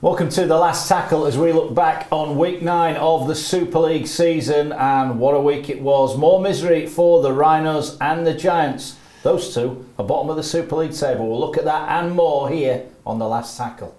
Welcome to the last tackle as we look back on week nine of the Super League season, and what a week it was. More misery for the Rhinos and the Giants. Those two are bottom of the Super League table. We'll look at that and more here on the last tackle.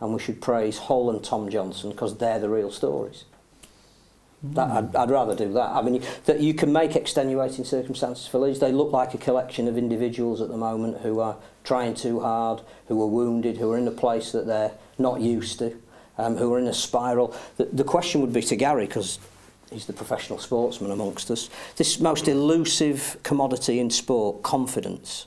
and we should praise Hull and Tom Johnson because they're the real stories. That, I'd, I'd rather do that. I mean, that you can make extenuating circumstances for Leeds. They look like a collection of individuals at the moment who are trying too hard, who are wounded, who are in a place that they're not used to, um, who are in a spiral. The, the question would be to Gary, because he's the professional sportsman amongst us. This most elusive commodity in sport, confidence.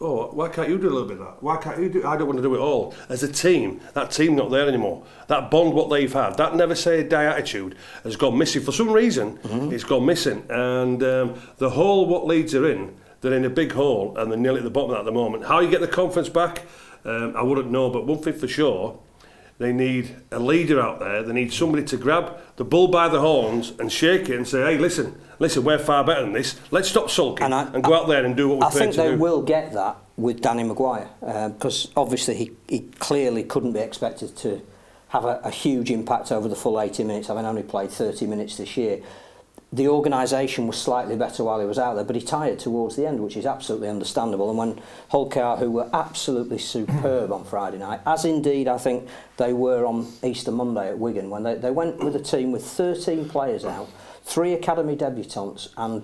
oh, why can't you do a little bit of that? Why can't you do I don't want to do it all. As a team, that team not there anymore. That bond what they've had, that never say a die attitude has gone missing. For some reason, mm-hmm. it's gone missing. And um, the hole what leads are in, they're in a big hole and they're nearly at the bottom of that at the moment. How you get the conference back, um, I wouldn't know. But one thing for sure, They need a leader out there. They need somebody to grab the bull by the horns and shake it and say, hey, listen, listen, we're far better than this. Let's stop sulking and, I, and go I, out there and do what we're I think they do. will get that with Danny Maguire because uh, obviously he, he clearly couldn't be expected to have a, a huge impact over the full 80 minutes, having only played 30 minutes this year the organisation was slightly better while he was out there, but he tired towards the end, which is absolutely understandable. And when Holkar, who were absolutely superb on Friday night, as indeed I think they were on Easter Monday at Wigan, when they, they went with a team with 13 players out, three academy debutants, and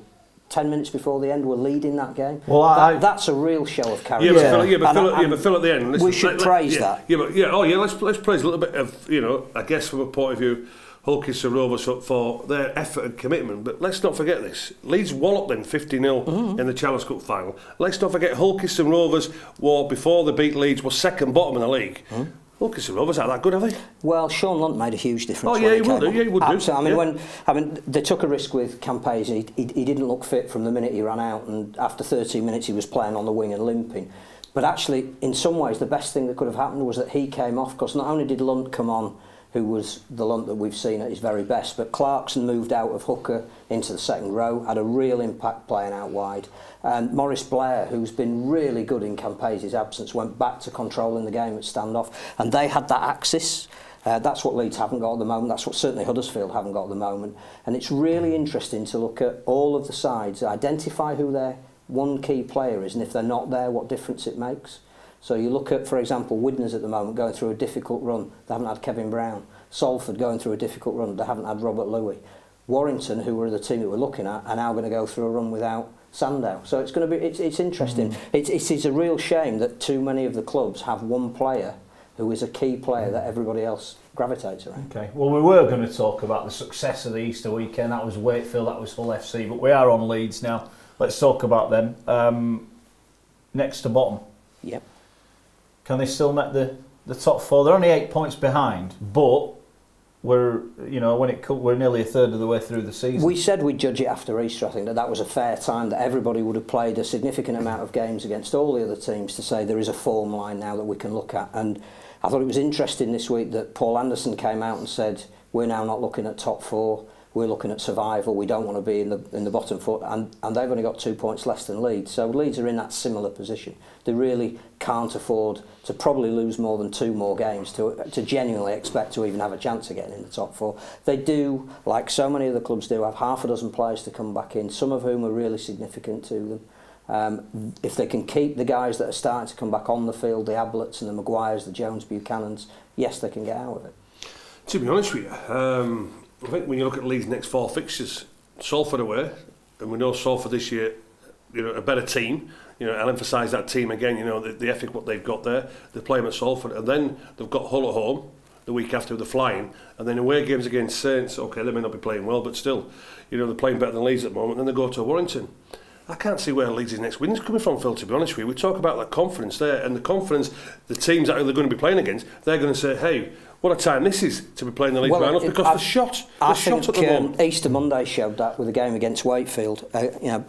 10 minutes before the end were leading that game. Well, that, I, that's a real show of character. Yeah, but Phil, yeah, but Phil, yeah, but Phil at the end. Listen, we should let, praise let, yeah, that. Yeah, but, yeah, oh yeah, let's let's praise a little bit of you know, I guess from a point of view and Rovers for, for their effort and commitment. But let's not forget this. Leeds walloped them 50 0 mm. in the Challenge Cup final. Let's not forget and Rovers were, before they beat Leeds, were second bottom in the league. Mm. Mm-hmm. Hulkinson Rovers aren't that good, have they? Well, Sean Lunt made a huge difference. Oh, yeah, he would, do, yeah, he would Absolutely. do. I mean, yeah. when, I mean, they took a risk with Campese. He, he, he didn't look fit from the minute he ran out, and after 13 minutes, he was playing on the wing and limping. But actually, in some ways, the best thing that could have happened was that he came off, because not only did Lunt come on who was the lump that we've seen at his very best. But Clarkson moved out of hooker into the second row, had a real impact playing out wide. And Morris Blair, who's been really good in Campese's absence, went back to controlling the game at standoff. And they had that axis. Uh, that's what Leeds haven't got at the moment. That's what certainly Huddersfield haven't got at the moment. And it's really interesting to look at all of the sides, identify who their one key player is, and if they're not there, what difference it makes. So you look at, for example, Widnes at the moment going through a difficult run. They haven't had Kevin Brown. Salford going through a difficult run. They haven't had Robert Louis. Warrington, who were the team that we're looking at, are now going to go through a run without Sandow. So it's going to be it's, it's interesting. Mm. It, it is a real shame that too many of the clubs have one player who is a key player that everybody else gravitates around. Okay. Well, we were going to talk about the success of the Easter weekend. That was Wakefield, that was Hull FC, but we are on Leeds now. Let's talk about them. Um, next to bottom. Yep. Can they still make the, the top four? They're only eight points behind, but we're you know when it we're nearly a third of the way through the season. We said we'd judge it after Easter. I think that that was a fair time that everybody would have played a significant amount of games against all the other teams to say there is a form line now that we can look at. And I thought it was interesting this week that Paul Anderson came out and said we're now not looking at top four we're looking at survival. We don't want to be in the in the bottom four, and and they've only got two points less than Leeds. So Leeds are in that similar position. They really can't afford to probably lose more than two more games to to genuinely expect to even have a chance of getting in the top four. They do, like so many other clubs do, have half a dozen players to come back in, some of whom are really significant to them. Um, if they can keep the guys that are starting to come back on the field, the Ablets and the Maguires, the Jones Buchanans, yes, they can get out of it. To be honest with you, um, I think when you look at Leeds' next four fixtures, Salford away, and we know Salford this year, you know, a better team. You know, I'll emphasise that team again. You know, the, the ethic what they've got there. They play them at Salford, and then they've got Hull at home the week after with the flying, and then away games against Saints. Okay, they may not be playing well, but still, you know, they're playing better than Leeds at the moment. Then they go to Warrington. I can't see where Leeds' next win's coming from, Phil, to be honest with you. We talk about that confidence there, and the confidence the teams that they're going to be playing against, they're going to say, hey, what a time this is to be playing the league well, because I, the shot, the I shot think, at the um, moment. Um, Easter Monday showed that with the game against Wakefield. Uh, you know,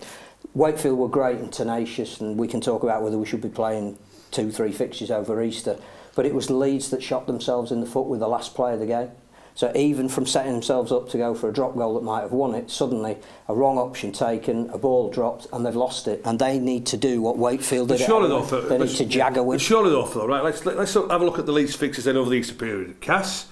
Wakefield were great and tenacious, and we can talk about whether we should be playing two, three fixtures over Easter. But it was Leeds that shot themselves in the foot with the last play of the game. So even from setting themselves up to go for a drop goal that might have won it, suddenly a wrong option taken, a ball dropped, and they've lost it. And they need to do what Wakefield did. surely though, for, they need to jagger with. Surely though, for, right? Let's let's have a look at the Leeds fixes then over the Easter period. Cass.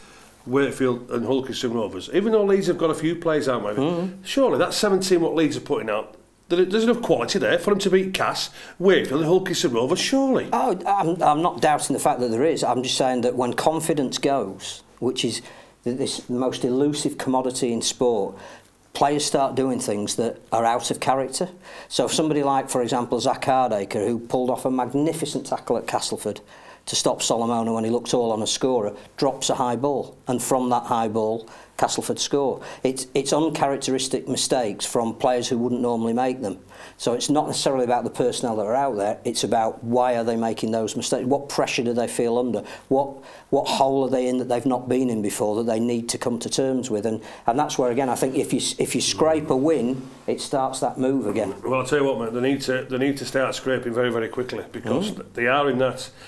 Wakefield and Hulkerson Rovers. Even though Leeds have got a few players, aren't they? Mm. Mm-hmm. Surely that's 17 what Leeds are putting out, There's enough quality there for him to beat Cass, Wakefield and Hulkinson Rovers, surely. Oh, I'm, I'm not doubting the fact that there is. I'm just saying that when confidence goes, which is this most elusive commodity in sport, players start doing things that are out of character. So if somebody like, for example, Zach Hardacre, who pulled off a magnificent tackle at Castleford to stop Solomona when he looked all on a scorer, drops a high ball. And from that high ball, Castleford score. It's, it's uncharacteristic mistakes from players who wouldn't normally make them. So it's not necessarily about the personnel that are out there, it's about why are they making those mistakes? What pressure do they feel under? What, what hole are they in that they've not been in before that they need to come to terms with? And, and that's where, again, I think if you, if you scrape a win, it starts that move again. Well, I'll tell you what, mate, they need to, they need to start scraping very, very quickly because mm. they are in that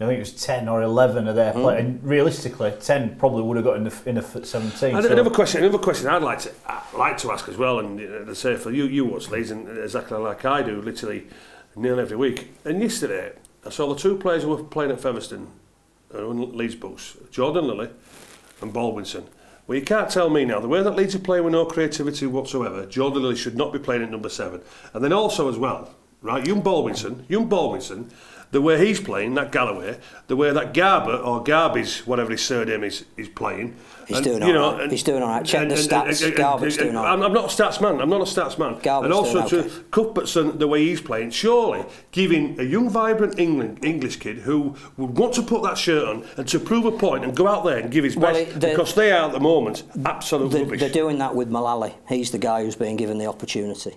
I think it was 10 or 11 of their hmm. play. And realistically, 10 probably would have got in the, in the 17. And so. Another question another question I'd like to, I'd like to ask as well, and uh, say for you, you watch Leeds and exactly like I do, literally nearly every week. And yesterday, I saw the two players who were playing at Featherstone, uh, Leeds Bulls, Jordan Lilly and Baldwinson. Well, you can't tell me now, the way that Leeds are playing with no creativity whatsoever, Jordan Lilly should not be playing at number seven. And then also as well, right, Young Baldwinson, Young Baldwinson, the way he's playing, that Galloway, the way that Garber or Garby's, whatever his surname is, is playing. He's and, doing all you know, right. And, he's doing all right. Check and, the stats. And, Garber's doing all right. I'm not a stats man. I'm not a stats man. Garber's and also doing to okay. Cuthbertson, the way he's playing, surely giving a young, vibrant England, English kid who would want to put that shirt on and to prove a point and go out there and give his well, best it, because they are at the moment absolutely. the, They're doing that with Malali. He's the guy who's being given the opportunity.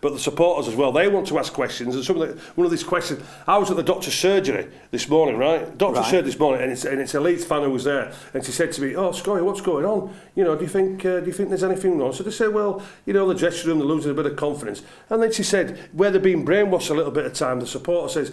but the supporters as well. They want to ask questions, and some of the, one of these questions. I was at the doctor's surgery this morning, right? Doctor's right. surgery this morning, and it's and it's a Leeds fan who was there. And she said to me, oh, Scotty, what's going on? You know, do you think uh, do you think there's anything wrong? So they said, well, you know, the dressing room, they're losing a bit of confidence. And then she said, where they've been brainwashed a little bit of time, the supporter says,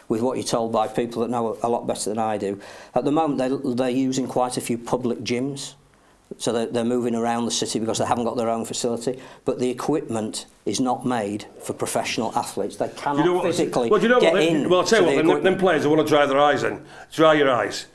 with what you're told by people that know a lot better than I do. At the moment, they, they're using quite a few public gyms. So they're, they're moving around the city because they haven't got their own facility. But the equipment is not made for professional athletes. They cannot you know what, physically well, you know get what, in. Well, I'll tell you what, the them, players, they want to dry their eyes in. Dry your eyes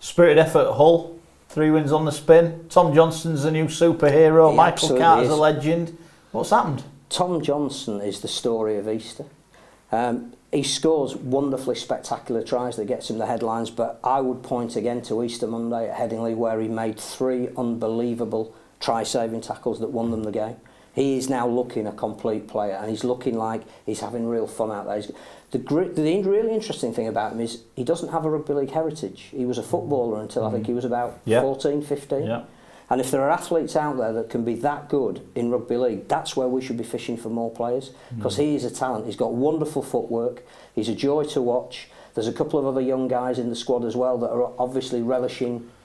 Spirited effort, Hull Three wins on the spin. Tom Johnson's the new superhero. He Michael Carter's is. a legend. What's happened? Tom Johnson is the story of Easter. Um, he scores wonderfully spectacular tries that gets him the headlines, but I would point again to Easter Monday at Headingley where he made three unbelievable try-saving tackles that won them the game. He is now looking a complete player and he's looking like he's having real fun out there. He's, The, the really interesting thing about him is he doesn't have a rugby league heritage. He was a footballer until mm. I think he was about yeah. 14, 15. Yeah. And if there are athletes out there that can be that good in rugby league, that's where we should be fishing for more players hmm. because mm. he is a talent. He's got wonderful footwork. He's a joy to watch. There's a couple of other young guys in the squad as well that are obviously relishing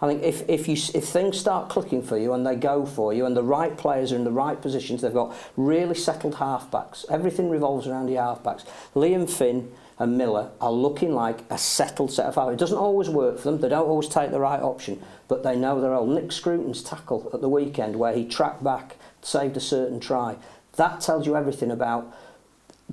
I think if, if, you, if things start clicking for you and they go for you and the right players are in the right positions, they've got really settled halfbacks. Everything revolves around the halfbacks. Liam Finn and Miller are looking like a settled set of halfbacks. It doesn't always work for them. They don't always take the right option, but they know their old. Nick Scruton's tackle at the weekend where he tracked back, saved a certain try. That tells you everything about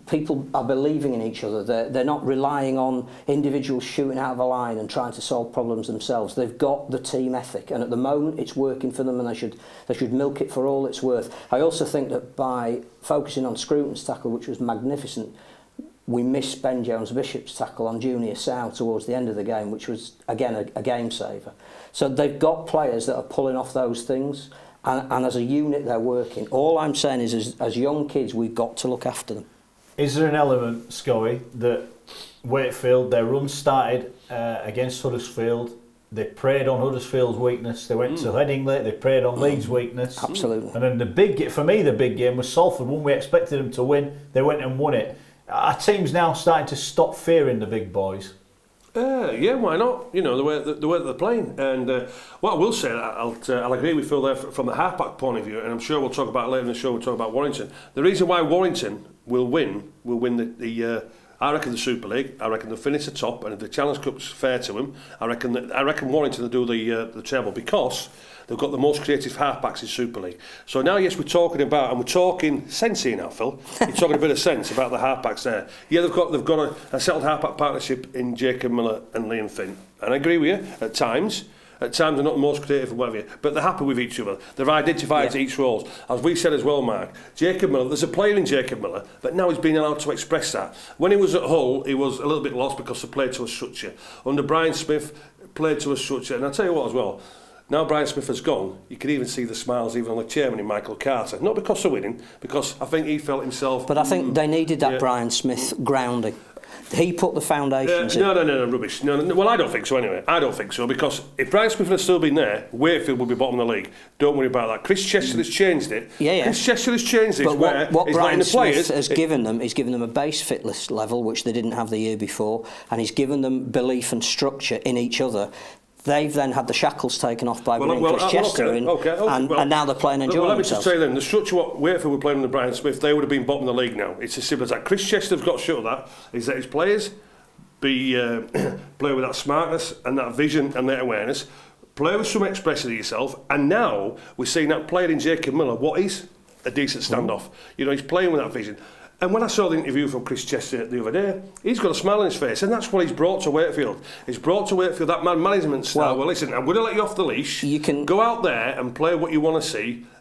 people are believing in each other. They're, they're not relying on individuals shooting out of a line and trying to solve problems themselves. They've got the team ethic, and at the moment it's working for them, and they should, they should milk it for all it's worth. I also think that by focusing on Scruton's tackle, which was magnificent, we missed Ben Jones Bishop's tackle on Junior sal towards the end of the game, which was, again, a, a game saver. So they've got players that are pulling off those things, and, and as a unit they're working. All I'm saying is, as, as young kids, we've got to look after them. Is there an element, Scoey, that Wakefield, their run started uh, against Huddersfield? They preyed on Huddersfield's weakness. They went mm. to hmm. Headingley. They preyed on mm. Leeds' hmm. weakness. Absolutely. And then the big, for me, the big game was Salford. When we expected them to win, they went and won it. Our team's now starting to stop fearing the big boys. Uh, yeah, why not? You know the way the, the way they're playing, and uh, what I will say, I'll, uh, I'll agree with Phil there from the halfback point of view, and I'm sure we'll talk about later in the show. We'll talk about Warrington. The reason why Warrington will win, will win the, the uh, I reckon the Super League. I reckon they'll finish the top, and if the Challenge Cup's fair to them, I reckon that, I reckon Warrington will do the uh, the treble because they've got the most creative halfbacks in Super League. So now, yes, we're talking about, and we're talking sense here now, Phil. You're talking a bit of sense about the halfbacks there. Yeah, they've got they've got a, a settled halfback partnership in Jacob Miller and Liam Finn, and I agree with you at times. At times they're not the most creative and whatever, but they're happy with each other. They're identified yeah. to each roles. As we said as well, Mark, Jacob Miller, there's a player in Jacob Miller, but now he's been allowed to express that. When he was at Hull, he was a little bit lost because he played to a structure. Under Brian Smith, played to a structure. And I'll tell you what as well, Now Brian Smith has gone, you can even see the smiles even on the chairman in Michael Carter. Not because of winning, because I think he felt himself... But I think mm, they needed that yeah. Brian Smith grounding. He put the foundations uh, no, in. No, no, no, rubbish. No, no, well, I don't think so anyway. I don't think so because if Brian Smith had still been there, Wakefield would be bottom of the league. Don't worry about that. Chris Chester has changed it. Yeah, yeah. Chris Chester has changed it. But what, what Brian the players, has it, given them, he's given them a base fitness level, which they didn't have the year before, and he's given them belief and structure in each other They've then had the shackles taken off by well, English well, uh, Chester, okay, in, okay, okay, and, well, and now they're playing and enjoying well, let me themselves. just say then, the structure what Wakeford were playing under Brian Smith, they would have been bottom of the league now. It's as simple as that. Chris Chester's got to show that, is that his players be uh, play with that smartness and that vision and that awareness, play with some expression of yourself, and now we're seeing that player in Jacob Miller, what is a decent mm-hmm. standoff. Mm. You know, he's playing with that vision. And when I saw the interview from Chris Chester the other day, he's got a smile on his face, and that's what he's brought to Wakefield. He's brought to Wakefield that man management style. Well, well listen, I'm going to let you off the leash. You can go out there and play what you want to see,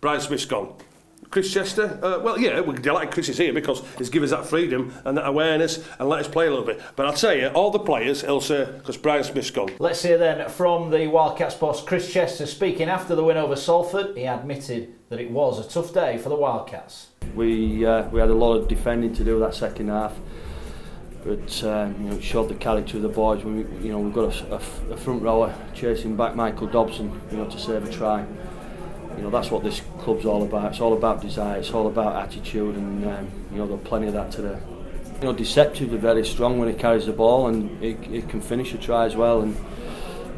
Brian Smith's gone." Chris Chester, uh, well, yeah, we're delighted Chris is here because he's given us that freedom and that awareness and let us play a little bit. But I'll tell you, all the players, Ilse, because Brian Smith's gone. Let's hear then from the Wildcats boss, Chris Chester, speaking after the win over Salford. He admitted that it was a tough day for the Wildcats. We, uh, we had a lot of defending to do that second half. But uh, you know, it showed the character of the boys. We, you know, we've got a, a, a front rower chasing back Michael Dobson, you know, to save a try you know that's what this club's all about. It's all about desire. It's all about attitude, and um, you know there's plenty of that today. You know, deceptively very strong when he carries the ball, and he can finish a try as well. And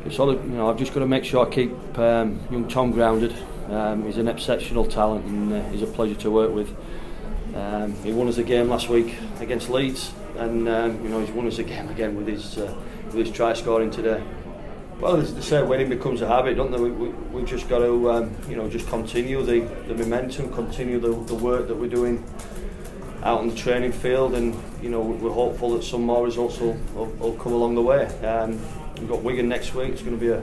it's all you know. I've just got to make sure I keep um, young Tom grounded. Um, he's an exceptional talent, and uh, he's a pleasure to work with. Um, he won us a game last week against Leeds, and um, you know he's won us a game again with his uh, with his try scoring today. Well, as they say, winning becomes a habit, don't they? We, we, we've just got to, um, you know, just continue the, the momentum, continue the, the work that we're doing out on the training field, and you know, we're hopeful that some more results will, will, will come along the way. Um, we've got Wigan next week. It's going to be a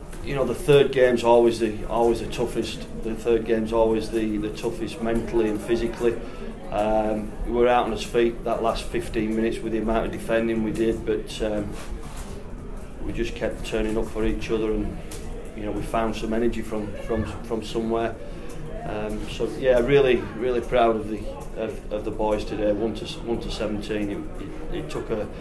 you know the third game's always the always the toughest. The third game's always the the toughest mentally and physically. Um, we were out on his feet that last 15 minutes with the amount of defending we did, but um, we just kept turning up for each other, and you know we found some energy from from from somewhere. Um, so yeah, really really proud of the of, of the boys today, one to one to seventeen. It, it, it took a,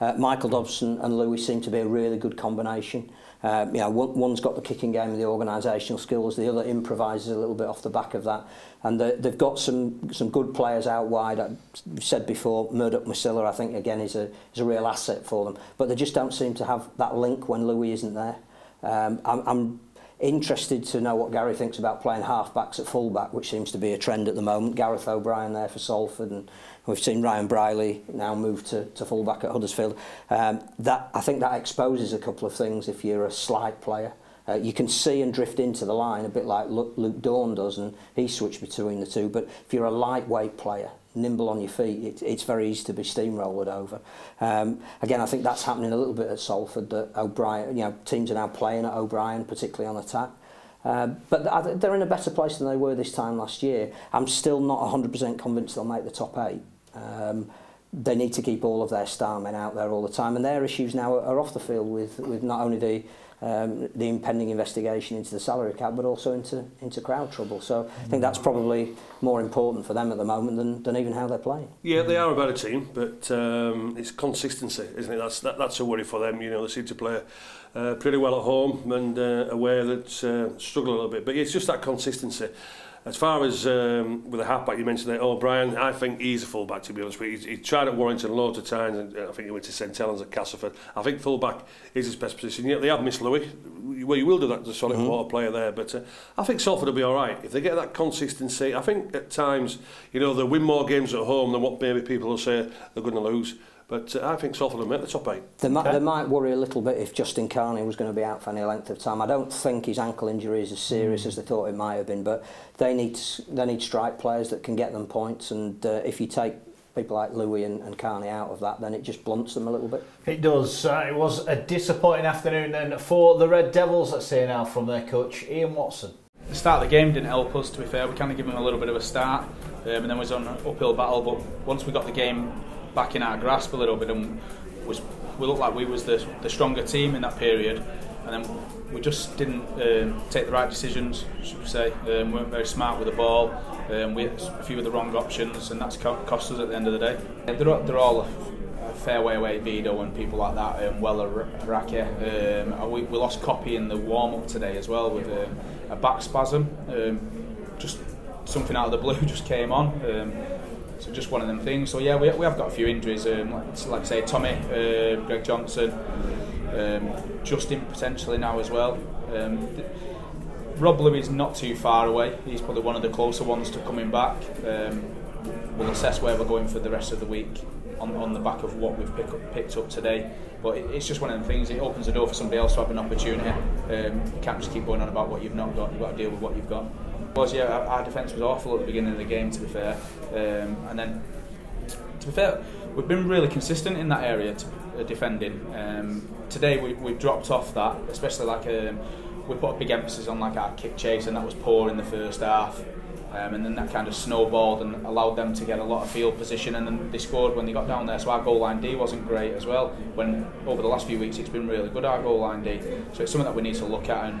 Uh, Michael Dobson and Louis seem to be a really good combination. uh, you know, one, one's got the kicking game and the organisational skills, the other improvises a little bit off the back of that. And the, they've got some some good players out wide. I said before, Murdoch Masilla, I think, again, is a, is a real asset for them. But they just don't seem to have that link when Louis isn't there. Um, I'm, I'm interested to know what Gary thinks about playing half-backs at full-back, which seems to be a trend at the moment. Gareth O'Brien there for Salford and We've seen Ryan Briley now move to, to full back at Huddersfield. Um, that I think that exposes a couple of things if you're a slight player. Uh, you can see and drift into the line a bit like Luke Dawn does, and he switched between the two. But if you're a lightweight player, nimble on your feet, it, it's very easy to be steamrolled over. Um, again, I think that's happening a little bit at Salford. That O'Brien, you know, teams are now playing at O'Brien, particularly on attack. Uh, but they're in a better place than they were this time last year. I'm still not 100% convinced they'll make the top eight. Um, they need to keep all of their star men out there all the time, and their issues now are off the field with, with not only the um, the impending investigation into the salary cap, but also into into crowd trouble. So I think that's probably more important for them at the moment than, than even how they're playing. Yeah, they are a better team, but um, it's consistency, isn't it? That's that, that's a worry for them. You know, they seem to play uh, pretty well at home and uh, away that uh, struggle a little bit, but it's just that consistency. As far as um, with the halfback you mentioned there, O'Brien, I think he's a fullback to be honest with you. He's, he tried at Warrington loads of times, and uh, I think he went to St Helens at Castleford. I think fullback is his best position. Yet they have missed Louis. Well, you will do that as a solid mm -hmm. water player there, but uh, I think Salford will be all right if they get that consistency. I think at times, you know, they win more games at home than what maybe people will say they're going to lose. But uh, I think Salford will make the top eight. They, might, they might worry a little bit if Justin Carney was going to be out for any length of time. I don't think his ankle injury is as serious as they thought it might have been, but they need they need strike players that can get them points. And uh, if you take people like Louis and, and, Carney out of that, then it just blunts them a little bit. It does. Uh, it was a disappointing afternoon then for the Red Devils, let's say now, from their coach, Ian Watson. The start of the game didn't help us, to be fair. We kind of gave them a little bit of a start, um, and then was on an uphill battle. But once we got the game back in our grasp a little bit and was we looked like we was the, the stronger team in that period and then we just didn't um, take the right decisions should we say um, we weren't very smart with the ball um, we had a few of the wrong options and that's cost us at the end of the day they're, they're all a fair way away Vido and people like that um, well Rake um, uh, we, we lost copy in the warm up today as well with um, a back spasm um, just something out of the blue just came on um, so just one of them things. So yeah, we, we have got a few injuries. Um, like, like I say, Tommy, uh, Greg Johnson, um, Justin potentially now as well. Um, th- Rob Lewis not too far away. He's probably one of the closer ones to coming back. Um, we'll assess where we're going for the rest of the week on, on the back of what we've pick up, picked up today. But it, it's just one of the things. It opens the door for somebody else to have an opportunity. Um, you can't just keep going on about what you've not got. You've got to deal with what you've got was, yeah, our, our defence was awful at the beginning of the game, to be fair. Um, and then, to be fair, we've been really consistent in that area, to, uh, defending. Um, today, we, we dropped off that, especially like um, we put a big emphasis on like our kick chase, and that was poor in the first half. Um, and then that kind of snowballed and allowed them to get a lot of field position and then they scored when they got down there so our goal line D wasn't great as well when over the last few weeks it's been really good our goal line D so it's something that we need to look at and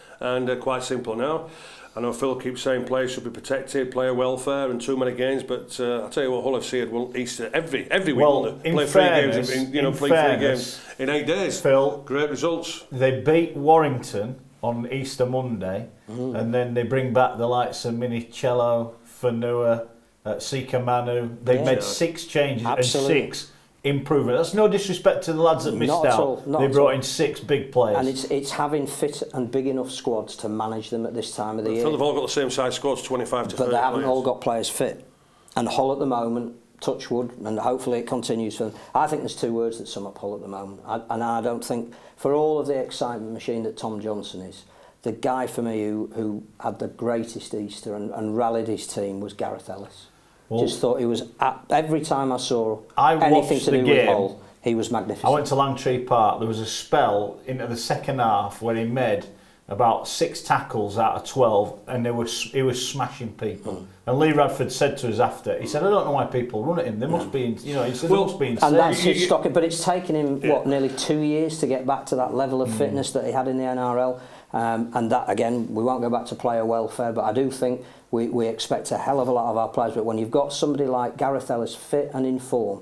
And uh, quite simple now. I know Phil keeps saying players should be protected, player welfare, and too many games. But uh, I tell you what, Hull FC had won Easter every every week. Well, play fairness, three games, in, you know, in play fairness, three games in eight days. Phil, great results. They beat Warrington on Easter Monday, mm. and then they bring back the likes of Minicello, Fanua, uh, Sika Manu. They yeah. made six changes Absolutely. and six improving. That's no disrespect to the lads that missed out. they brought in six big players. And it's it's having fit and big enough squads to manage them at this time of the but year. They've all got the same size squads, 25 to But they haven't players. all got players fit. And Hull at the moment, touch wood, and hopefully it continues for them. I think there's two words that sum up Hull at the moment. I, and I don't think, for all of the excitement machine that Tom Johnson is, the guy for me who, who had the greatest Easter and, and rallied his team was Gareth Ellis. Well, oh. Just thought he was, at, every time I saw I anything to do game. with Hull, he was magnificent. I went to Langtree Park, there was a spell into the second half where he made about six tackles out of 12 and they were, he was smashing people. Mm. And Lee Radford said to us after, he said, I don't know why people run at him. They must be, in, you know, he said, well, must be insane. And that's his stock, but it's taken him, yeah. what, nearly two years to get back to that level of mm. fitness that he had in the NRL. Um, and that, again, we won't go back to player welfare, but I do think we, we expect a hell of a lot of our players. But when you've got somebody like Gareth Ellis fit and in form,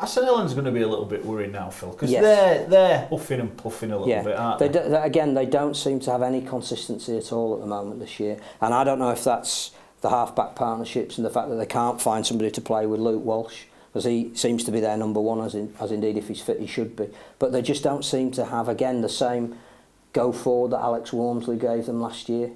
Aston Ellen's going to be a little bit worried now, Phil, because yes. they're they're huffing and puffing a little yeah. bit, aren't they? they? Do, again, they don't seem to have any consistency at all at the moment this year, and I don't know if that's the half-back partnerships and the fact that they can't find somebody to play with Luke Walsh because he seems to be their number one, as in, as indeed if he's fit he should be. But they just don't seem to have again the same go forward that Alex Wormsley gave them last year.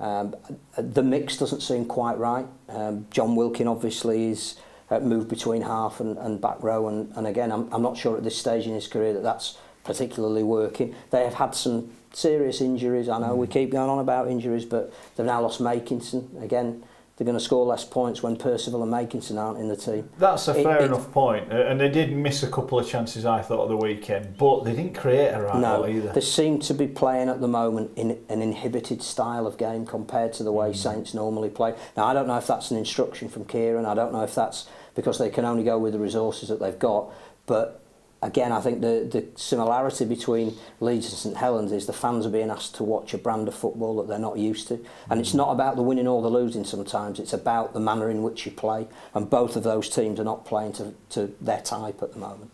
Um, the mix doesn't seem quite right. Um, John Wilkin obviously is uh, move between half and, and back row. And, and again, I'm, I'm not sure at this stage in his career that that's particularly working. They have had some serious injuries. I know mm. we keep going on about injuries, but they've now lost Makinson again. They're going to score less points when Percival and Makinson aren't in the team. That's a it, fair it, enough point. Uh, and they did miss a couple of chances, I thought, of the weekend, but they didn't create a rival no, either. They seem to be playing at the moment in an inhibited style of game compared to the way mm. Saints normally play. Now, I don't know if that's an instruction from Kieran. I don't know if that's because they can only go with the resources that they've got. But again, I think the, the similarity between Leeds and St Helens is the fans are being asked to watch a brand of football that they're not used to. And it's not about the winning or the losing sometimes, it's about the manner in which you play. And both of those teams are not playing to, to their type at the moment.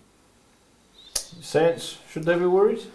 Saints, should they be worried?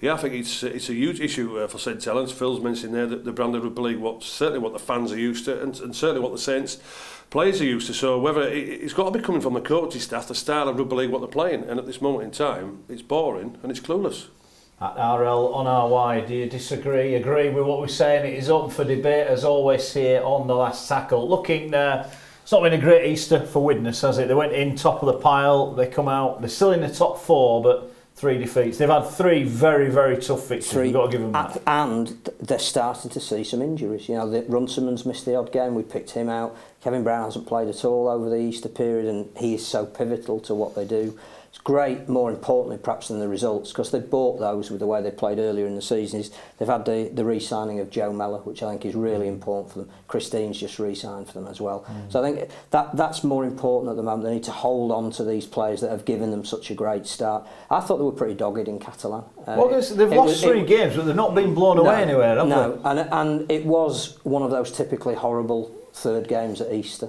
yeah, I think it's it's a huge issue uh, for St. Helens. Phil's mentioned there that the brand of rugby league, what, certainly what the fans are used to and, and certainly what the Saints players are used to. So whether it, it's got to be coming from the coaching staff, the style of rugby league, what they're playing. And at this moment in time, it's boring and it's clueless at RL on our way. Do you disagree? Agree with what we're saying? It is open for debate as always here on the last tackle. Looking, uh, it's not been a great Easter for Widnes, has it? They went in top of the pile. They come out. They're still in the top four, but three defeats. They've had three very, very tough fixtures. Three. We've got to give them that. And they're starting to see some injuries. You know, the, Runciman's missed the odd game. We picked him out. Kevin Brown hasn't played at all over the Easter period, and he is so pivotal to what they do. It's great, more importantly perhaps than the results, because they've bought those with the way they played earlier in the season. Is they've had the, the re-signing of Joe Mellor, which I think is really mm. important for them. Christine's just re-signed for them as well. Mm. So I think that that's more important at the moment. They need to hold on to these players that have given them such a great start. I thought they were pretty dogged in Catalan. Uh, well, they've it, lost it, three it, games, but they've not been blown no, away anywhere, have no, they? No, and, and it was one of those typically horrible third games at Easter.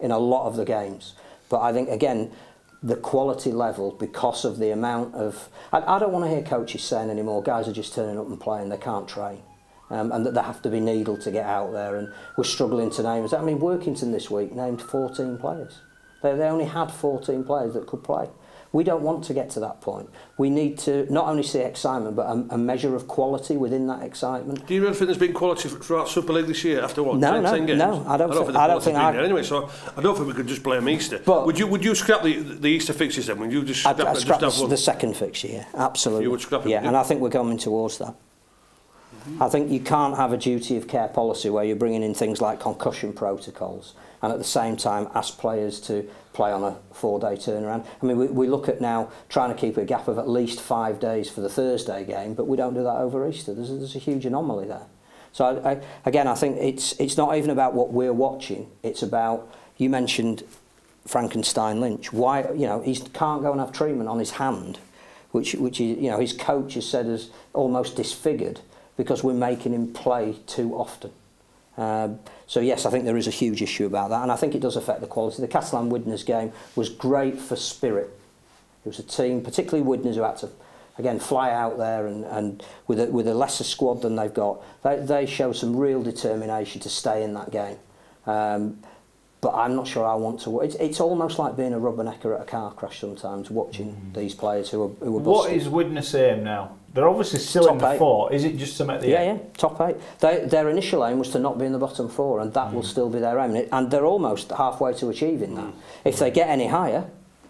in a lot of the games. But I think, again, the quality level because of the amount of. I, I don't want to hear coaches saying anymore, guys are just turning up and playing, they can't train. Um, and that they have to be needled to get out there. And we're struggling to name. I mean, Workington this week named 14 players. They, they only had 14 players that could play. We don't want to get to that point. We need to not only see excitement, but a, a measure of quality within that excitement. Do you really think there's been quality throughout Super League this year after what? No, 10, no, 10 games? no. I don't, I don't think, I don't think I... anyway, so I don't think we could just blame Easter. But would you would you scrap the the Easter fixtures then? Would you just scrap, I'd, I'd scrap just the, the second fixture? Yeah, absolutely. You would scrap it. Yeah, and I think we're coming towards that. I think you can't have a duty of care policy where you're bringing in things like concussion protocols and at the same time ask players to play on a four-day turnaround. I mean, we, we look at now trying to keep a gap of at least five days for the Thursday game, but we don't do that over Easter. There's, there's a huge anomaly there. So I, I, again, I think it's, it's not even about what we're watching. It's about, you mentioned Frankenstein Lynch. Why, you know, he can't go and have treatment on his hand, which, which is, you know, his coach has said is almost disfigured because we're making him play too often. Um, so yes, I think there is a huge issue about that, and I think it does affect the quality. The Catalan Widnes game was great for spirit. It was a team, particularly Widnes, who had to again fly out there and, and with, a, with a lesser squad than they've got. They, they show some real determination to stay in that game. Um, but I'm not sure I want to. It's, it's almost like being a rubbernecker at a car crash sometimes, watching mm. these players who are who are. Busted. What is Widnes' aim now? They're obviously still top in the eight. four. Is it just to make the yeah, eight? yeah top eight? They, their initial aim was to not be in the bottom four, and that mm. will still be their aim. And they're almost halfway to achieving that. If they get any higher,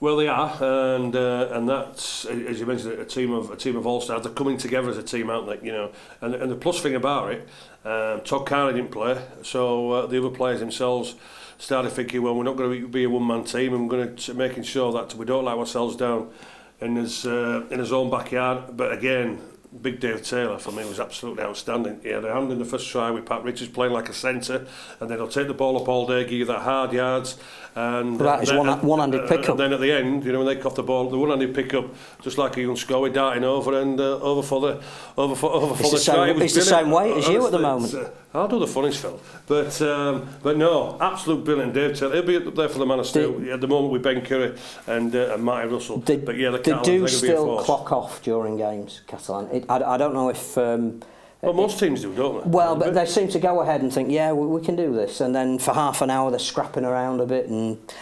Well, they are, and uh, and that's as you mentioned, a team of a team of all stars. They're coming together as a team, aren't they? You know, and and the plus thing about it, um, Todd Carney didn't play, so uh, the other players themselves started thinking, well, we're not going to be a one man team, and we're going to making sure that we don't let ourselves down in his uh, in his own backyard. But again, Big Dave Taylor for me was absolutely outstanding. He had a hand in the first try with Pat Richards playing like a centre, and then he'll take the ball up all day, give you that hard yards, And that is one, and, one-handed uh, pick-up. And then at the end, you know, when they cough the ball, the one-handed pick-up, just like a young scorer, darting over and uh, over for the over for, over for it's the, the same, it's the same weight as you at the moment. Uh, I'll do the funnies, Phil. But um, but no, absolute brilliant. Dave Taylor, he'll be up there for the man of steel the, at the moment with Ben Curry and, uh, and Matty Russell. The, but yeah, the they do still clock off during games, Catalan. It, I, I don't know if... Um, Well, most teams do, don't they? Well, but they seem to go ahead and think, yeah, we, we can do this. And then for half an hour, they're scrapping around a bit. And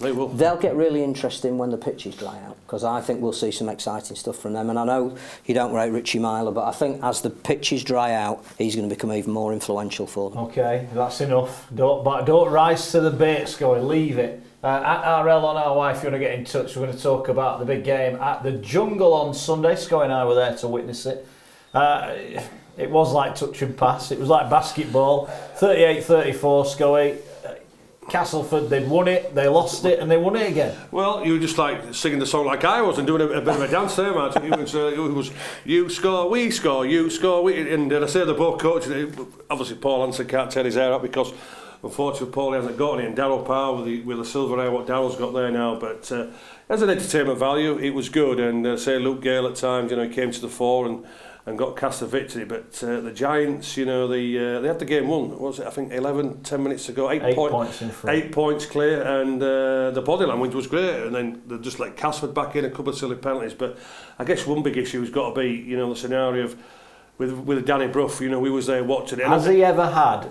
They will. They'll get really interesting when the pitches dry out because I think we'll see some exciting stuff from them. And I know you don't rate Richie Myler, but I think as the pitches dry out, he's going to become even more influential for them. Okay, that's enough. Don't but don't rise to the bait, going leave it. Uh, at RL on our wife, if you want to get in touch, we're going to talk about the big game at the Jungle on Sunday. Sco and I were there to witness it. Uh, it was like touch and pass. It was like basketball. 38-34, Scoey Castleford, they won it, they lost it, and they won it again. Well, you were just like singing the song like I was and doing a, a bit of a dance there, Martin. It was, uh, it was you score, we score, you score, we. And did I say the both coach? Obviously, Paul Hunter can't tear his hair out because unfortunately Paul hasn't got any. And Daryl Power with the, with the silver hair, what Daryl's got there now, but. Uh, as an entertainment value, it was good, and uh, say Luke Gale at times, you know, he came to the fore and and got cast a victory. But uh, the Giants, you know, the uh, they had the game won. was it? I think 11, 10 minutes ago. Eight, eight point, points in front. Eight points clear, and uh, the body language was great. And then they just let Casford back in a couple of silly penalties. But I guess one big issue has got to be, you know, the scenario of with with Danny Bruff. You know, we was there watching it. Has he ever had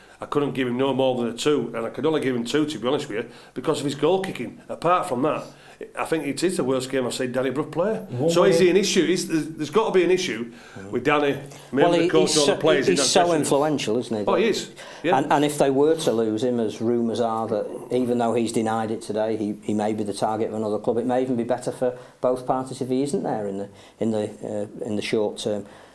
I couldn't give him no more than a 2, and I could only give him 2, to be honest with you, because of his goal kicking. Apart from that, I think it is the worst game I've seen Danny Brook play. One so is he an issue? Is, there's, got to be an issue with Danny, well, he, the coach, so, the players. He's so session. influential, isn't he? Oh, he is. Yeah. And, and if they were to lose him, as rumours are that even though he's denied it today, he, he may be the target of another club. It may even be better for both parties if he isn't there in the in the uh, in the short term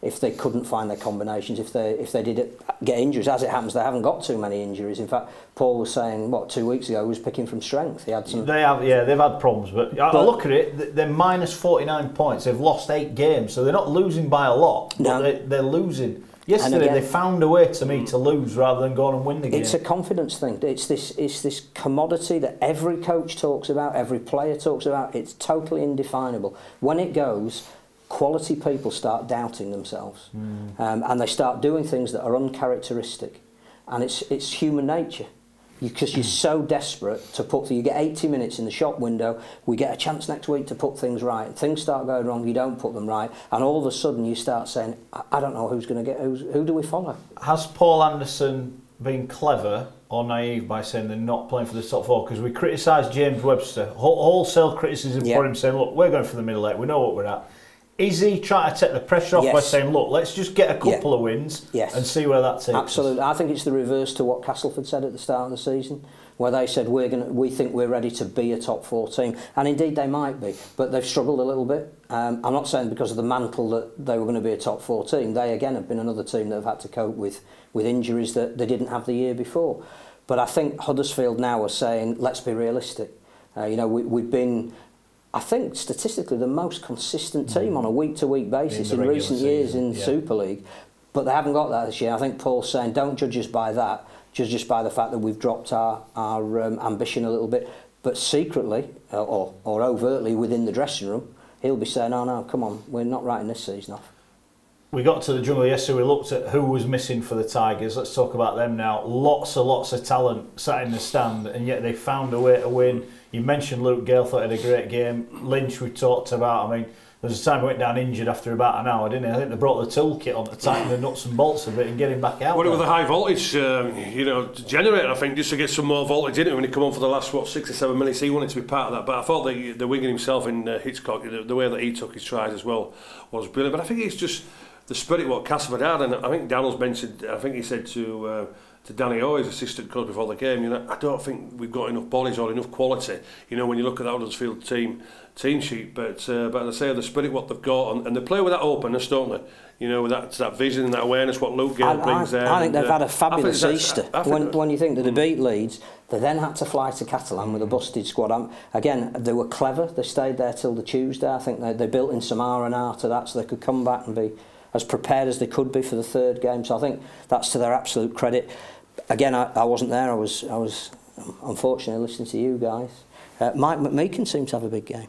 if they couldn't find their combinations, if they if they did get injuries. As it happens, they haven't got too many injuries. In fact, Paul was saying what two weeks ago was picking from strength. He had some. They have, yeah, they've had problems, but, but I look at it, they're minus forty nine points. They've lost eight games, so they're not losing by a lot. No, they, they're losing. Yesterday again, they found a way to me to lose rather than go on and win the game. It's a confidence thing. It's this it's this commodity that every coach talks about, every player talks about. It's totally indefinable. When it goes, quality people start doubting themselves, mm. um, and they start doing things that are uncharacteristic, and it's it's human nature because you're so desperate to put. You get 80 minutes in the shop window. We get a chance next week to put things right. Things start going wrong. You don't put them right, and all of a sudden you start saying, "I, I don't know who's going to get who's, who do we follow." Has Paul Anderson been clever or naive by saying they're not playing for the top four because we criticised James Webster wholesale criticism yep. for him saying look we're going for the middle eight we know what we're at is he trying to take the pressure off yes. by saying, look, let's just get a couple yeah. of wins yes. and see where that takes Absolutely. Us. I think it's the reverse to what Castleford said at the start of the season, where they said, we're gonna, we think we're ready to be a top four team. And indeed they might be, but they've struggled a little bit. Um, I'm not saying because of the mantle that they were going to be a top four team. They, again, have been another team that have had to cope with, with injuries that they didn't have the year before. But I think Huddersfield now are saying, let's be realistic. Uh, you know, we, we've been I think statistically the most consistent hmm. team mm. on a week to week basis in, in recent season, years in yeah. Super League, but they haven't got that this year. I think Paul's saying don't judge us by that, judge us by the fact that we've dropped our our um, ambition a little bit, but secretly uh, or or overtly within the dressing room, he'll be saying, "Oh no, come on, we're not writing this season off." We got to the jungle yesterday, we looked at who was missing for the Tigers. Let's talk about them now. Lots and lots of talent sat in the stand, and yet they found a way to win. You mentioned Luke Gale, thought he had a great game. Lynch, we talked about. I mean, there was a time he went down injured after about an hour, didn't he? I think they brought the toolkit on to tighten the nuts and bolts of it and get him back out. Well, it was a high voltage, um, you know, generator, I think, just to get some more voltage in it when he come on for the last, what, six or seven minutes. He wanted to be part of that. But I thought the, the winging himself in uh, Hitchcock, the, the way that he took his tries as well, was brilliant. But I think it's just the spirit what Casper had. And I think Daniel's mentioned, I think he said to... Uh, to Danny O, his assistant coach before the game, you know, I don't think we've got enough bodies or enough quality, you know, when you look at the Huddersfield team team sheet. But uh, but as I say, the spirit, what they've got, and, and they play with that openness, don't they? You know, with that, that vision and that awareness, what Luke Gale I, brings I, there. I think they've uh, had a uh, fabulous Easter. I, I when, when you think that they beat Leeds, they then had to fly to Catalan with a busted squad. I'm, um, again, they were clever. They stayed there till the Tuesday. I think they, they built in some R&R to that so they could come back and be as prepared as they could be for the third game. So I think that's to their absolute credit. Again, I, I wasn't there. I was, I was unfortunately listening to you guys. Uh, Mike McMeekin seemed to have a big game.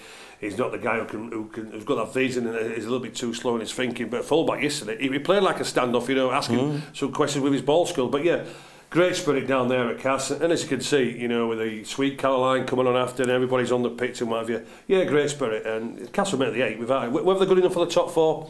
he's not the guy who can, who can who's got that vision and he's a little bit too slow in his thinking. But fullback yesterday, he, he played like a standoff, you know, asking mm. some questions with his ball skill. But yeah, great spirit down there at Cass. And as you can see, you know, with the sweet Caroline coming on after and everybody's on the pitch and what have you. Yeah, great spirit. And Cass will make the eight. Whether they're good enough for the top four,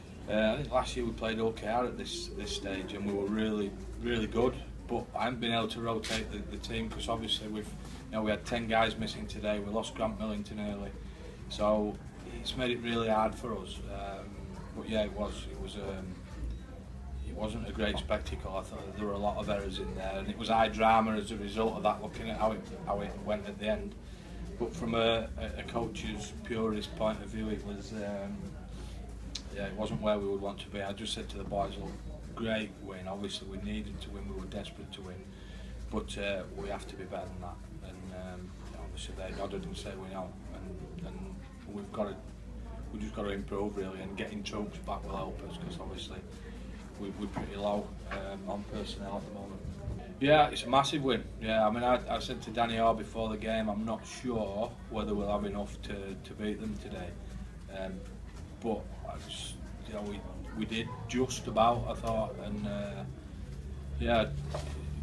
Uh, I think last year we played okay out at this this stage and we were really really good. But I haven't been able to rotate the, the team because obviously we've you know we had 10 guys missing today. We lost Grant Millington early, so it's made it really hard for us. Um, but yeah, it was it was um, it wasn't a great spectacle. I thought there were a lot of errors in there, and it was high drama as a result of that. Looking at how it how it went at the end, but from a, a coach's purist point of view, it was. Um, yeah, it wasn't where we would want to be. I just said to the boys, look, great win. Obviously, we needed to win. We were desperate to win, but uh, we have to be better than that. And um, obviously, they nodded and said we know, and, and we've got to, we just got to improve really. And getting troops back will help us because obviously, we, we're pretty low um, on personnel at the moment. Yeah, it's a massive win. Yeah, I mean, I, I said to Danny R before the game, I'm not sure whether we'll have enough to, to beat them today. Um, but I just, you know, we we did just about, I thought, and uh, yeah,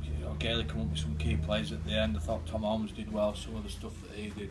you know, Gailey come up with some key plays at the end. I thought Tom Holmes did well. Some of the stuff that he did,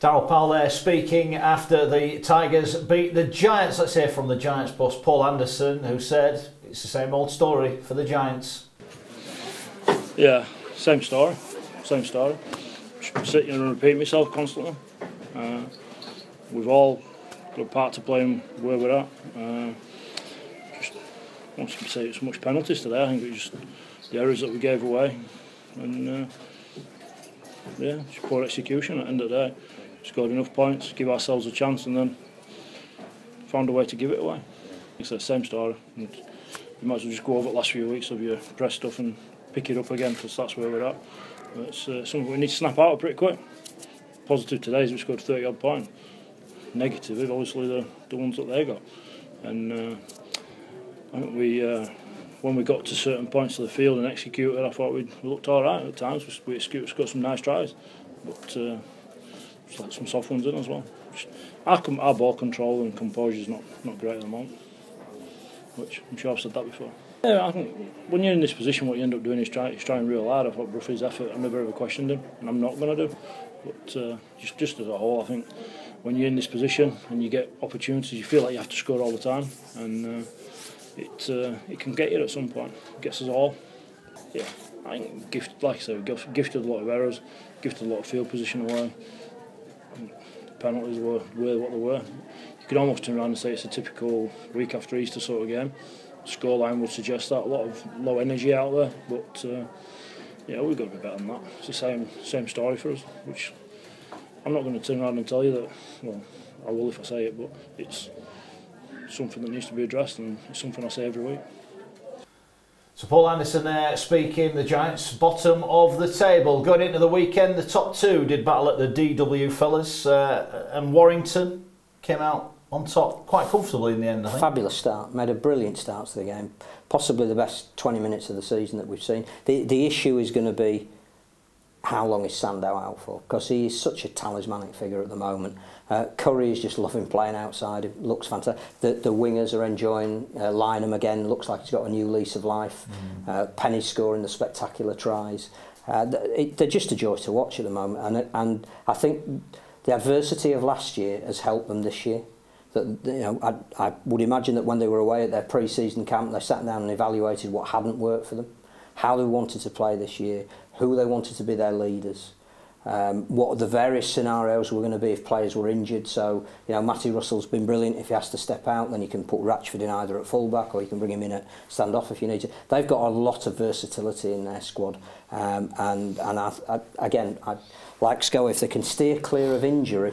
Daryl Powell there speaking after the Tigers beat the Giants. Let's hear from the Giants boss, Paul Anderson, who said it's the same old story for the Giants. Yeah, same story, same story. Sitting and repeating myself constantly. Uh, we've all got part to play in where we're at. Uh, just want to say it's much penalties today. I think it was just the errors that we gave away, and uh, yeah, just poor execution at the end of the day. Scored enough points, give ourselves a chance, and then found a way to give it away. It's the same story. And you might as well just go over the last few weeks of your press stuff and pick it up again because that's where we're at. But it's uh, something we need to snap out of pretty quick. Positive today is we scored 30 odd points negative is obviously the, the ones that they got. And uh, I think we, uh, when we got to certain points of the field and executed, I thought we looked all right at times. We, we scored some nice tries, but uh, some soft ones in as well. our, our ball control and composure is not, not great at the moment, which I'm sure I've said that before. Yeah, I think when you're in this position, what you end up doing is, try, is trying real hard. I thought Bruffy's effort, I never ever questioned him, and I'm not going to do. But uh, just just as a whole, I think when you're in this position and you get opportunities, you feel like you have to score all the time, and uh, it uh, it can get you at some point. It gets us all. Yeah, I think gift like I said, gifted a lot of errors, gifted a lot of field position away. Penalties were were what they were. You could almost turn around and say it's a typical week after Easter sort of game. Scoreline would suggest that a lot of low energy out there, but uh, yeah, we've got to be better than that. It's the same same story for us, which I'm not going to turn around and tell you that, well, I will if I say it, but it's something that needs to be addressed and it's something I say every week. So Paul Anderson there speaking, the Giants bottom of the table. Going into the weekend, the top two did battle at the DW fellas uh, and Warrington came out on top quite comfortably in the end, I think. Fabulous start, made a brilliant start to the game. Possibly the best 20 minutes of the season that we've seen. The, the issue is going to be how long is Sandow out for? Because he is such a talismanic figure at the moment. Uh, Curry is just loving playing outside. It looks fantastic. The, the wingers are enjoying uh, Lynham again. Looks like he's got a new lease of life. Mm. Uh, Penny's scoring the spectacular tries. Uh, it, they're just a joy to watch at the moment. And, and I think the adversity of last year has helped them this year. That, you know, I, I would imagine that when they were away at their pre-season camp, they sat down and evaluated what hadn't worked for them, how they wanted to play this year, who they wanted to be their leaders, um, what the various scenarios were going to be if players were injured. So, you know, Matty Russell's been brilliant. If he has to step out, then you can put Ratchford in either at fullback or you can bring him in at stand-off if you need to. They've got a lot of versatility in their squad. Um, and and I, I, again, I, like Sko, if they can steer clear of injury,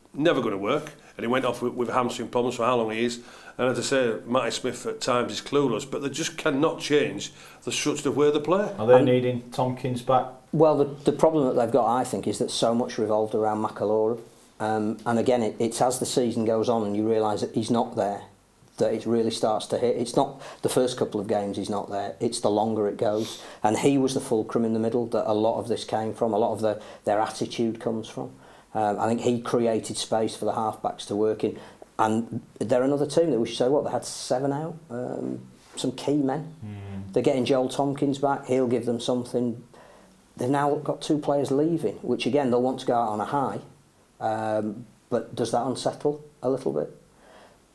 never going to work. And he went off with, with hamstring problems for how long he is. And as I say, Matty Smith at times is clueless, but they just cannot change the structure of where they play. Are they and, needing Tompkins back? Well, the, the problem that they've got, I think, is that so much revolved around McAlora. Um, and again, it, it's as the season goes on and you realise that he's not there, that it really starts to hit. It's not the first couple of games he's not there, it's the longer it goes. And he was the fulcrum in the middle that a lot of this came from, a lot of the, their attitude comes from. Um, I think he created space for the halfbacks to work in. And they're another team that we should say, what, they had seven out, um, some key men. Mm. They're getting Joel Tompkins back, he'll give them something. They've now got two players leaving, which again, they'll want to go out on a high. Um, but does that unsettle a little bit?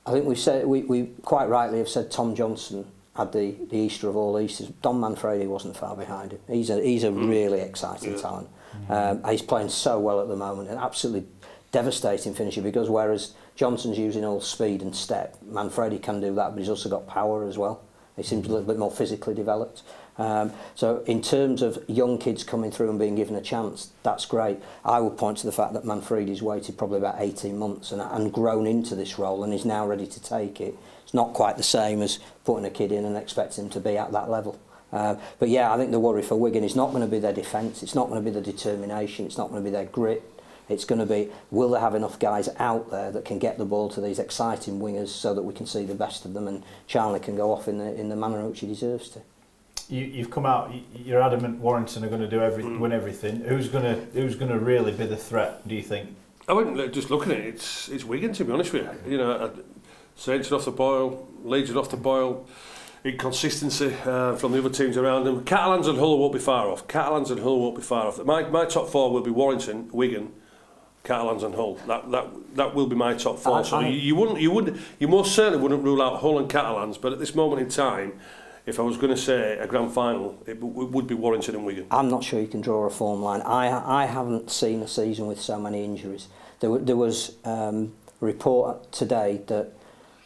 I think we said we, we quite rightly have said Tom Johnson had the, the Easter of all Easters. Don Manfredi wasn't far behind him. He's a, he's a mm. really exciting yeah. Hmm. talent. Um, he's playing so well at the moment, an absolutely devastating finisher because whereas Johnson's using all speed and step, Manfredi can do that, but he's also got power as well. He seems a hmm. little bit more physically developed. Um, so in terms of young kids coming through and being given a chance, that's great. I would point to the fact that Manfredi's waited probably about 18 months and, and grown into this role and is now ready to take it. It's not quite the same as putting a kid in and expecting him to be at that level. Um, but yeah, I think the worry for Wigan is not going to be their defence, it's not going to be the determination, it's not going to be their grit, it's going to be will they have enough guys out there that can get the ball to these exciting wingers so that we can see the best of them and Charlie can go off in the in the manner in which he deserves to you, you've come out. You're adamant Warrington are going to do every mm. win everything. Who's going to who's going to really be the threat? Do you think? I wouldn't just looking at it. It's it's Wigan to be honest with you. You know, uh, Saints off the boil, Leeds off the boil. Inconsistency uh, from the other teams around them. Catalans and Hull won't be far off. Catalans and Hull won't be far off. My my top four will be Warrington, Wigan, Catalans and Hull. That that that will be my top four. I, so I, you, you wouldn't you wouldn't, you most certainly wouldn't rule out Hull and Catalans, but at this moment in time, if I was going to say a grand final, it, it would be Warrington and Wigan. I'm not sure you can draw a form line. I, I haven't seen a season with so many injuries. There, there was um, a report today that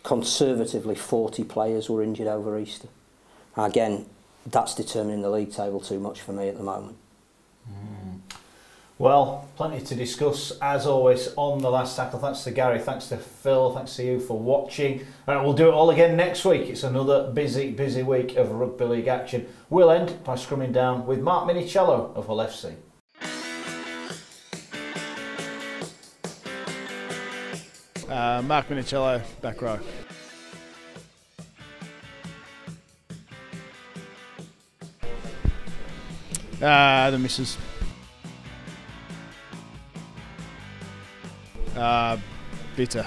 conservatively 40 players were injured over Easter. Again, that's determining the league table too much for me at the moment. Mm. Well, plenty to discuss as always on the last tackle. Thanks to Gary, thanks to Phil, thanks to you for watching. And we'll do it all again next week. It's another busy, busy week of rugby league action. We'll end by scrumming down with Mark Minicello of Hull FC. Uh, Mark Minicello, back row. Uh, the misses. Uh, bitter.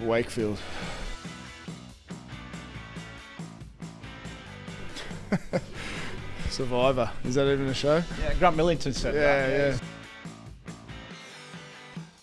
Wakefield. Survivor. Is that even a show? Yeah, Grant Millington said yeah, that.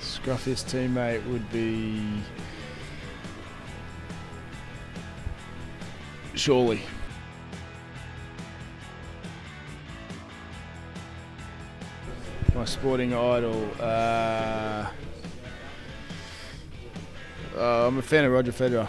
Scruffiest teammate would be. Surely. My sporting idol. Uh, uh, I'm a fan of Roger Federer.